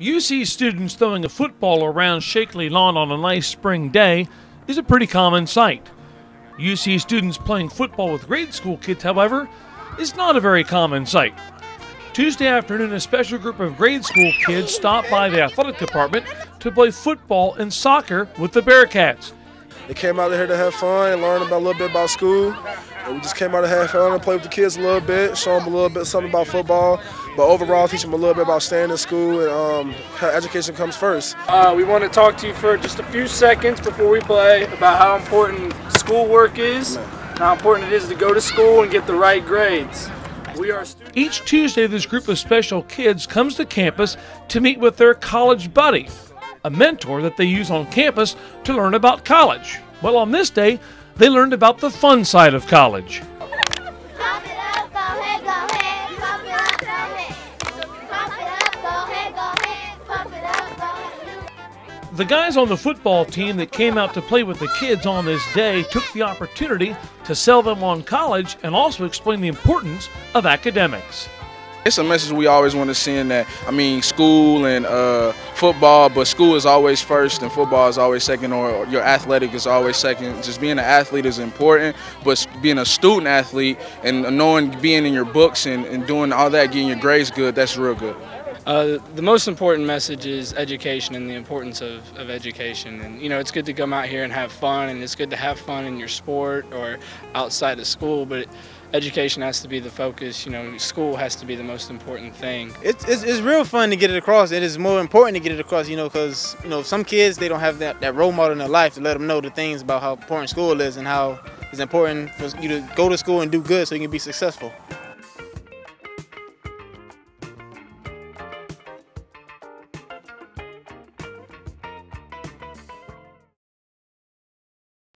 UC students throwing a football around Sheakley Lawn on a nice spring day is a pretty common sight. UC students playing football with grade school kids, however, is not a very common sight. Tuesday afternoon, a special group of grade school kids stopped by the athletic department to play football and soccer with the Bearcats. They came out here to have fun and learn about a little bit about school. And we just came out to have fun and play with the kids a little bit, show them a little bit something about football. But overall, teach them a little bit about staying in school and um, how education comes first. Uh, we want to talk to you for just a few seconds before we play about how important schoolwork is, how important it is to go to school and get the right grades. We are Each Tuesday, this group of special kids comes to campus to meet with their college buddy, a mentor that they use on campus to learn about college. Well, on this day, they learned about the fun side of college. The guys on the football team that came out to play with the kids on this day took the opportunity to sell them on college and also explain the importance of academics. It's a message we always want to send that, I mean, school and uh, football, but school is always first and football is always second, or your athletic is always second. Just being an athlete is important, but being a student athlete and knowing being in your books and, and doing all that, getting your grades good, that's real good. Uh, the most important message is education and the importance of, of education. And you know, it's good to come out here and have fun, and it's good to have fun in your sport or outside of school. But education has to be the focus. You know, school has to be the most important thing. It's, it's, it's real fun to get it across. It is more important to get it across, you know, because you know some kids they don't have that, that role model in their life to let them know the things about how important school is and how it's important for you to go to school and do good so you can be successful.